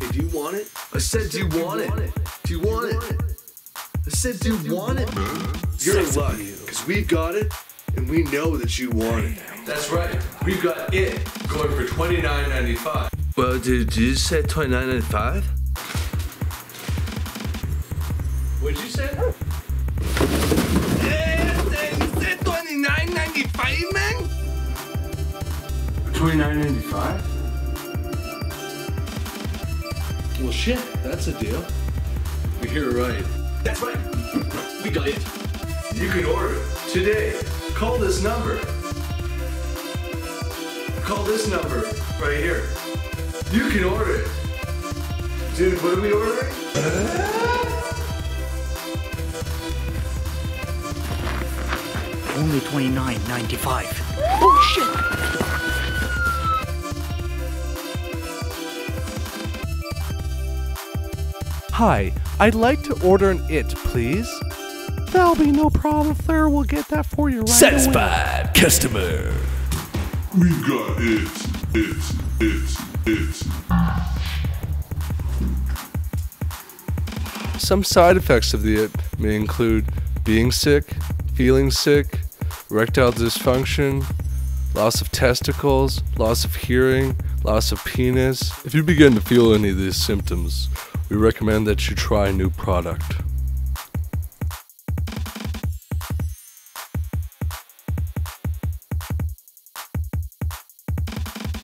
Hey, do you want it? I said, do you want it? Do you want it? I said, do you want it? You're in luck, because we got it, and we know that you want it. That's right. We've got it going for $29.95. Well, did, did you say twenty nine ninety five? What'd you say? Twenty nine ninety five, Well, shit, that's a deal. We hear it right. That's right. We got it. You can order it today. Call this number. Call this number right here. You can order it. Dude, what are we ordering? Only twenty nine ninety five. Oh Hi, I'd like to order an it, please. That'll be no problem, Fleur. We'll get that for you right Satisfied customer. We got it, it, it, it. Some side effects of the it may include being sick, feeling sick, erectile dysfunction, loss of testicles, loss of hearing, loss of penis. If you begin to feel any of these symptoms, we recommend that you try a new product.